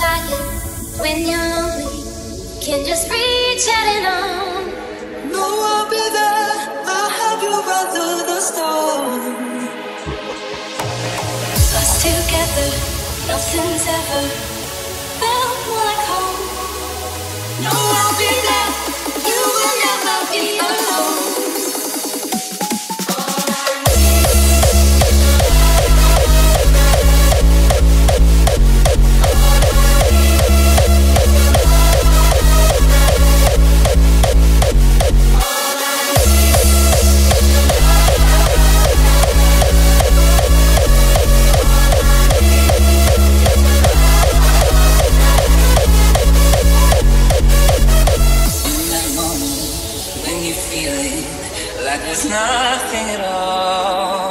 tired, when you're lonely, can just reach out and on. No, I'll be there. I'll help you run through the storm. Us together, nothing's ever felt like home. You feel it like there's nothing at all.